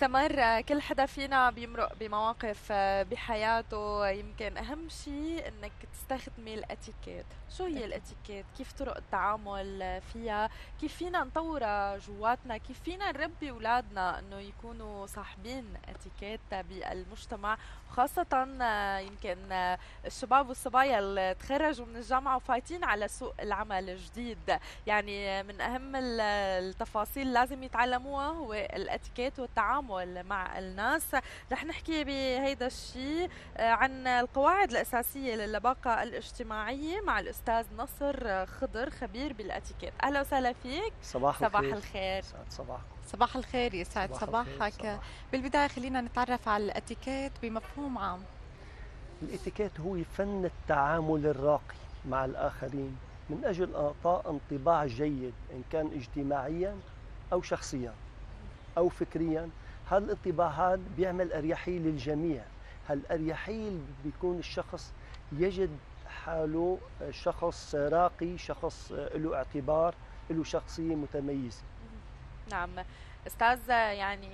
سمر كل حدا فينا بيمرق بمواقف بحياته. يمكن أهم شيء إنك تستخدمي الإتيكيت. شو هي الإتيكيت؟ كيف طرق التعامل فيها؟ كيف فينا نطورها جواتنا؟ كيف فينا نربي أولادنا إنه يكونوا صاحبين إتيكيت بالمجتمع؟ وخاصة يمكن الشباب والصبايا اللي تخرجوا من الجامعة وفايتين على سوق العمل الجديد. يعني من أهم التفاصيل لازم يتعلموها هو الإتيكيت والتعامل. مع الناس. رح نحكي بهيدا الشيء عن القواعد الأساسية للباقة الاجتماعية مع الأستاذ نصر خضر خبير بالأتيكيت. أهلا وسهلا فيك. صباح صباح الخير. الخير صباحكم. صباح الخير يسعد صباح صباحك. صباح. بالبداية خلينا نتعرف على الأتيكيت بمفهوم عام. الأتيكيت هو فن التعامل الراقي مع الآخرين من أجل إعطاء انطباع جيد إن كان اجتماعيا أو شخصيا أو فكريا. هذا الانطباع هذا بيعمل أريحية للجميع. هالأريحية اللي بيكون الشخص يجد حاله شخص راقي شخص له اعتبار له شخصية متميزة. نعم. أستاذ يعني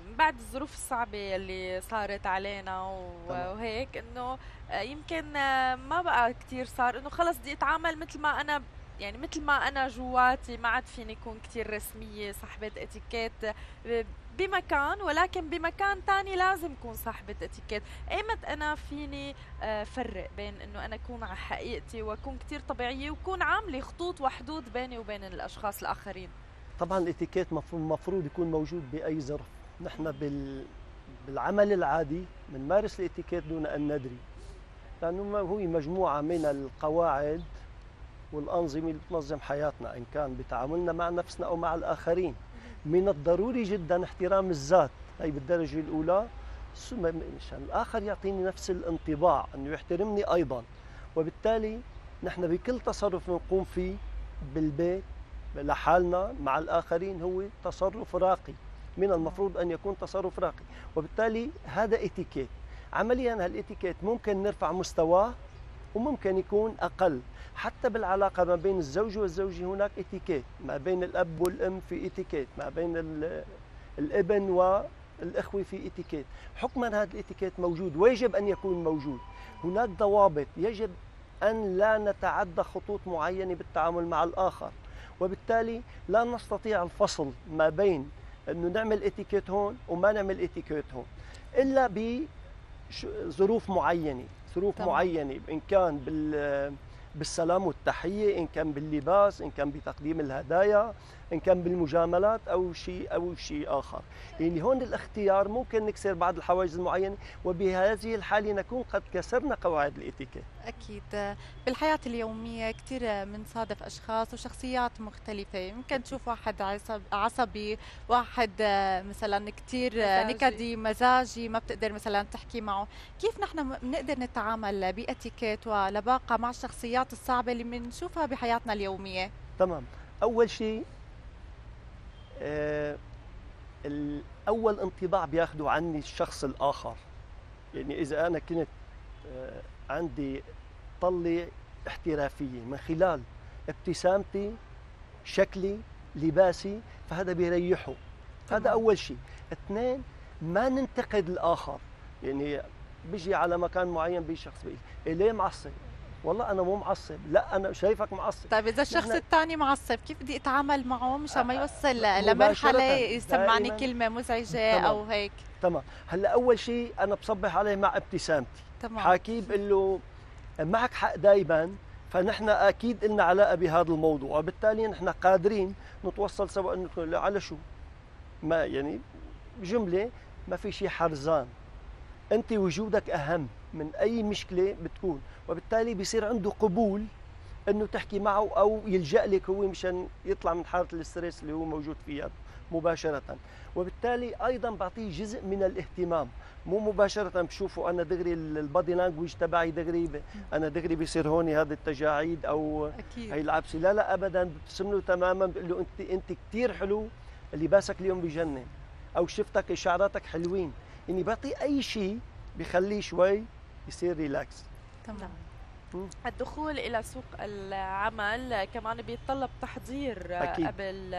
من بعد الظروف الصعبة اللي صارت علينا. وهيك إنه يمكن ما بقى كتير صار إنه خلص بدي أتعامل مثل ما أنا يعني مثل ما أنا جواتي ما عاد فيني اكون كتير رسمية صاحبة إتيكيت بمكان ولكن بمكان تاني لازم اكون صاحبه اتيكيت إيمت أنا فيني آه، فرق بين إنه أنا أكون على حقيقتي وأكون كتير طبيعية وكون عاملة خطوط وحدود بيني وبين الأشخاص الآخرين. طبعا الاتيكيت المفروض يكون موجود بأي ظرف. نحن بال بالعمل العادي بنمارس الاتيكيت دون أن ندري. لأنه هو مجموعة من القواعد والأنظمة اللي بتنظم حياتنا إن كان بتعاملنا مع نفسنا أو مع الآخرين. من الضروري جدا احترام الذات. هي بالدرجة الأولى. ثم مشان الآخر يعطيني نفس الانطباع إنه يحترمني أيضا. وبالتالي نحن بكل تصرف نقوم فيه بالبيت لحالنا مع الآخرين هو تصرف راقي. من المفروض أن يكون تصرف راقي. وبالتالي هذا إتيكيت. عمليا هالإتيكيت ممكن نرفع مستواه وممكن يكون أقل. حتى بالعلاقة ما بين الزوج والزوجة هناك اتيكيت ما بين الأب والأم في اتيكيت ما بين ال- الابن والإخوة في اتيكيت. حكما هذا الاتيكيت موجود ويجب أن يكون موجود. هناك ضوابط يجب أن لا نتعدى خطوط معينة بالتعامل مع الآخر. وبالتالي لا نستطيع الفصل ما بين إنه نعمل اتيكيت هون وما نعمل اتيكيت هون إلا بظروف معينة. ظروف تمام. معينه إن كان بال بالسلام والتحية إن كان باللباس إن كان بتقديم الهدايا إن كان بالمجاملات أو شيء أو شيء آخر. يعني هون الاختيار ممكن نكسر بعض الحواجز المعينة وبهذه الحالة نكون قد كسرنا قواعد الاتيكيت أكيد. بالحياة اليومية كثير بنصادف أشخاص وشخصيات مختلفة. يمكن تشوف واحد عصب عصبي واحد مثلا كثير. نكدي مزاجي ما بتقدر مثلا تحكي معه. كيف نحن بنقدر نتعامل بأتيكيت ولباقة مع الشخصيات الصعبة اللي بنشوفها بحياتنا اليومية؟ تمام. أول شيء أول انطباع بياخده عني الشخص الآخر. يعني إذا أنا كنت آه عندي طلة احترافية من خلال ابتسامتي شكلي لباسي فهذا بيريحه. هذا. أول شيء. اثنين ما ننتقد الآخر. يعني بيجي على مكان معين بيجي شخص بيقول إيه ليه معصب؟ والله أنا مو معصب. لا أنا شايفك معصب. طيب إذا الشخص الثاني معصب كيف بدي أتعامل معه؟ مشان ما يوصل لمرحلة يسمعني دائماً. كلمة مزعجة تمام. أو هيك. تمام. هلأ أول شيء أنا بصبح عليه مع ابتسامتي. تمام. حاكيه بقول له معك حق دائما فنحن أكيد لنا علاقة بهذا الموضوع وبالتالي نحن قادرين نتوصل سوا. انه تقول له على شو؟ ما يعني جملة ما في شيء حرزان. أنت وجودك أهم. من أي مشكلة بتكون. وبالتالي بيصير عنده قبول إنه تحكي معه أو يلجأ لك هو مشان يطلع من حالة الاسترس اللي هو موجود فيها مباشرة. وبالتالي أيضا بعطيه جزء من الاهتمام. مو مباشرة بشوفه أنا دغري ال body language تبعي دغري ب- أنا دغري بيصير هون هذا التجاعيد أو هي أكيد العبسه لا لا ابدا. بتبتسم له تماما بتقول له انت أنت كثير حلو. لباسك اليوم بجنن. أو شفتك شعراتك حلوين. يعني بعطيه أي شيء بخليه شوي يصير relax تمام الدخول إلى سوق العمل كمان بيتطلب تحضير أكيد. قبل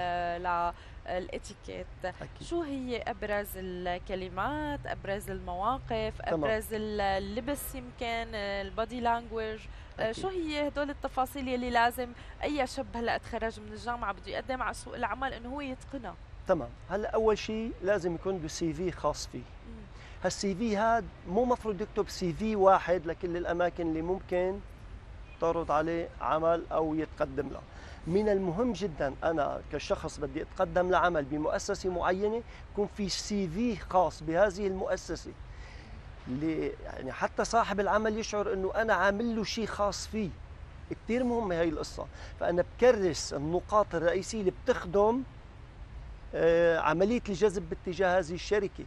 للاتيكيت أكيد. شو هي أبرز الكلمات أبرز المواقف تمام. أبرز اللبس يمكن ال body language أكيد. شو هي هدول التفاصيل يلي لازم أي شاب هلأ تخرج من الجامعة بده يقدم على سوق العمل إنه هو يتقنها تمام هلأ أول شيء لازم يكون له CV خاص فيه. هال CV هذا مو مفروض يكتب CV واحد لكل الاماكن اللي ممكن تعرض عليه عمل أو يتقدم له. من المهم جدا أنا كشخص بدي أتقدم لعمل بمؤسسة معينة يكون في سي في خاص بهذه المؤسسة. اللي يعني حتى صاحب العمل يشعر إنه أنا عامل له شيء خاص فيه. كثير مهمه هي القصة. فأنا بكرس النقاط الرئيسية اللي بتخدم آه، عملية الجذب باتجاه هذه الشركة.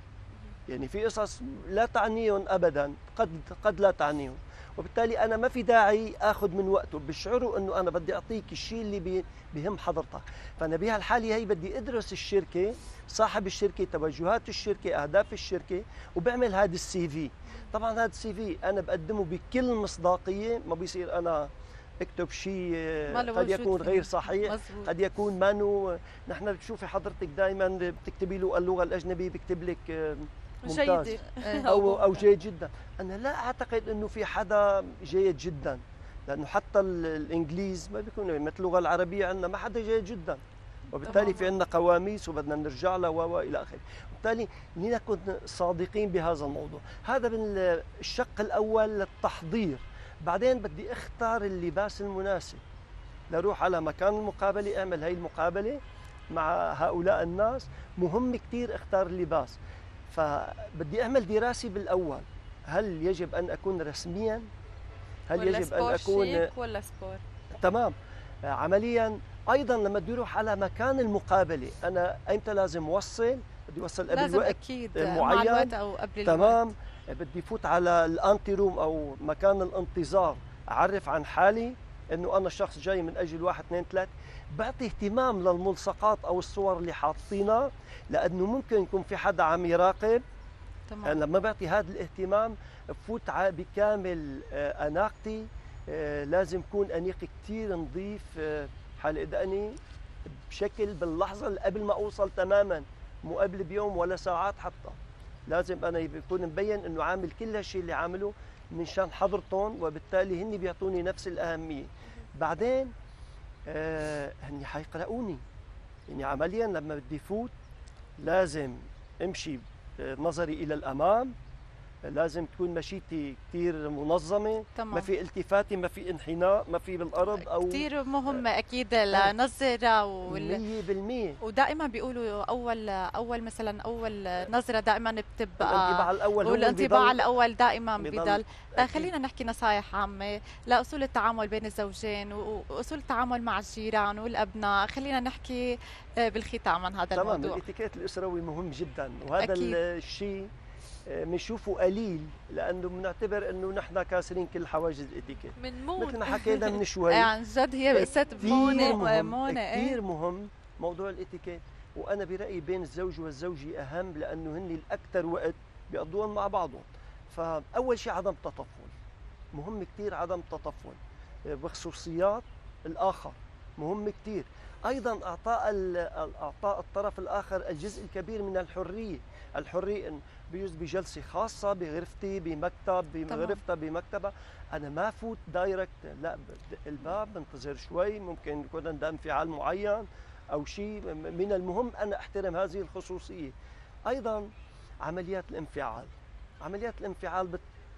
يعني في قصص لا تعنيهم ابدا قد قد لا تعنيهم. وبالتالي أنا ما في داعي آخذ من وقته بشعروا إنه أنا بدي أعطيك الشيء اللي بي- بهم حضرتك. فانا بهالحاله هي بدي أدرس الشركة صاحب الشركة توجهات الشركة أهداف الشركة وبعمل هذا ال CV. طبعا هذا ال CV أنا بقدمه بكل مصداقية ما بيصير أنا اكتب شيء قد يكون. غير صحيح مزبوط قد يكون مانو نحن بتشوفي حضرتك دائما بتكتبي له اللغة الأجنبية بيكتب لك ممتاز. جيدة أو أو جيد جدا. أنا لا أعتقد إنه في حدا جيد جدا. لأنه حتى ال- الإنجليز ما بيكونوا مثل اللغة العربية عندنا ما حدا جيد جدا. وبالتالي في. عندنا قواميس وبدنا نرجع لها و و إلى آخره. وبالتالي لنكن صادقين بهذا الموضوع. هذا من الشق الأول للتحضير. بعدين بدي أختار اللباس المناسب. لروح على مكان المقابلة أعمل هاي المقابلة مع هؤلاء الناس. مهم كثير إختار اللباس. فبدي اعمل دراسه بالأول. هل يجب أن أكون رسميا؟ هل ولا يجب أكون شيك ولا سبور تمام. عمليا أيضا لما بدي أروح على مكان المقابلة أنا ايمتى لازم اوصل بدي اوصل قبل لازم أكيد مع معين. الوقت أو قبل تمام. الوقت بدي فوت على ال anteroom أو مكان الانتظار أعرف عن حالي. إنه أنا شخص جاي من أجل واحد اثنين ثلاث. بعطي اهتمام للملصقات أو الصور اللي حاطينها لأنه ممكن يكون في حدا عم يراقب. تمام. أنا لما بعطي هذا الاهتمام بفوت بكامل آه، أناقتي. آه، لازم يكون أنيق كثير نظيف آه، حلق دقني بشكل باللحظة اللي قبل ما أوصل تماما مو قبل بيوم ولا ساعات حتى. لازم أنا يكون مبين إنه عامل كل هالشيء اللي عامله. من شان حضرتهم وبالتالي هن بيعطوني نفس الأهمية. بعدين آه هن حيقرؤوني يعني عمليا لما بدي فوت لازم امشي آه، نظري إلى الأمام. لازم تكون مشيتي كثير منظمة. ما تمام. في التفاتي ما في انحناء ما في بالأرض أو كثير مهم أكيد لنظرة وال... 100% ودائما بيقولوا أول أول مثلا أول نظرة دائما بتبقى الانطباع الأول والانطباع الأول دائما بيضل بضل. آه،. خلينا نحكي نصائح عامة. لاصول التعامل بين الزوجين وأصول التعامل مع الجيران والأبناء. خلينا نحكي آه، بالختام عن هذا تمام الموضوع. الاتيكيت الاسروي مهم جدا. وهذا. الشيء بنشوفه قليل لأنه بنعتبر إنه نحن كاسرين كل حواجز الإتيكيت. من مون مثل ما حكينا من شوي. آه، عن جد هي كتير مونة مونه إيه. كثير مهم موضوع الإتيكيت. وأنا برأيي بين الزوج والزوجة أهم لأنه هن الأكثر وقت بيقضوهم مع بعضهم. فأول شيء عدم تطفل. مهم كثير عدم تطفل. بخصوصيات الآخر. مهم كثير. أيضا أعطاء أعطاء الطرف الآخر الجزء الكبير من الحرية. الحرية بيجوز بجلسة خاصة بغرفتي بمكتب بغرفتها بمكتبها أنا ما فوت direct لا بدق الباب بنتظر شوي ممكن يكون عندها انفعال معين أو شيء. من المهم أنا أحترم هذه الخصوصية. أيضا عمليات الانفعال. عمليات الانفعال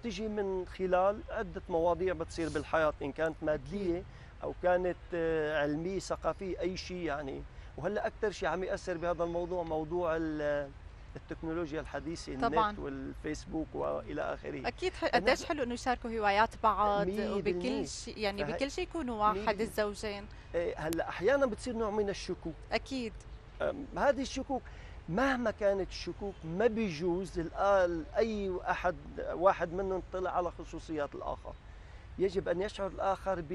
بتجي من خلال عدة مواضيع بتصير بالحياة إن كانت مادية أو كانت آه، علمية ثقافية أي شيء يعني وهلأ أكثر شيء عم يأثر بهذا الموضوع موضوع ال- التكنولوجيا الحديثة طبعاً. النت والفيسبوك والى آخره أكيد قديش حلو إنه يشاركوا هوايات بعض وبكل. شيء يعني بكل شيء يكونوا واحد. الزوجين إيه، هلأ أحيانا بتصير نوع من الشكوك أكيد هذه الشكوك مهما كانت الشكوك ما بيجوز اي أحد واحد منهم طلع على خصوصيات الآخر يجب أن يشعر الآخر ب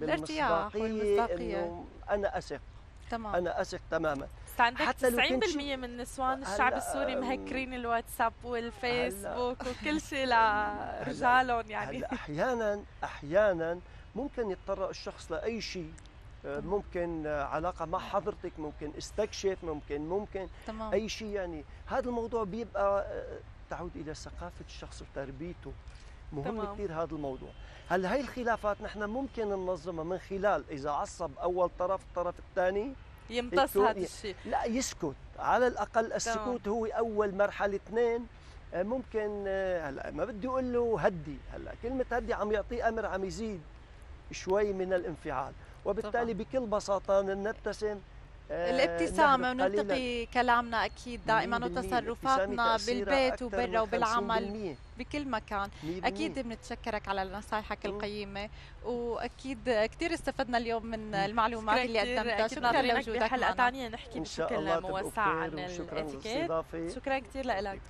بالمصداقية. إنه أنا أثق. تمام. أنا أثق تماما. بس عندك حتى لو 90% كنت شي- من نسوان الشعب السوري مهكرين الواتساب والفيسبوك وكل شيء لرجالهم يعني. هلا أحيانا أحيانا ممكن يتطرق الشخص لأي شيء آه، ممكن آه، علاقة مع حضرتك ممكن استكشف ممكن ممكن تمام. أي شيء يعني. هذا الموضوع بيبقى آه، تعود إلى ثقافة الشخص وتربيته. مهم تمام. كثير هذا الموضوع. هلا هي الخلافات نحن ممكن ننظمها من خلال إذا عصب أول طرف الطرف الثاني؟ يمتص هذا الشيء. لا يسكت. على الأقل السكوت هو أول مرحلة اثنين. آه، ممكن آه، هلأ ما بدي أقول له هدي. هلأ كلمة هدي عم يعطيه أمر عم يزيد شوي من الانفعال. وبالتالي طبعاً. بكل بساطة نبتسم الابتسامة. ونلتقي كلامنا أكيد دائما 100% وتصرفاتنا بالبيت وبرا وبالعمل 50%. بكل مكان 100%. أكيد بنتشكرك على نصايحك. القيمة وأكيد كثير استفدنا اليوم من المعلومات اللي. قدمتها شكرا لوجودك بحلقة ثانية نحكي بشكل موسع عن الإتيكيت شكرا كثير لك.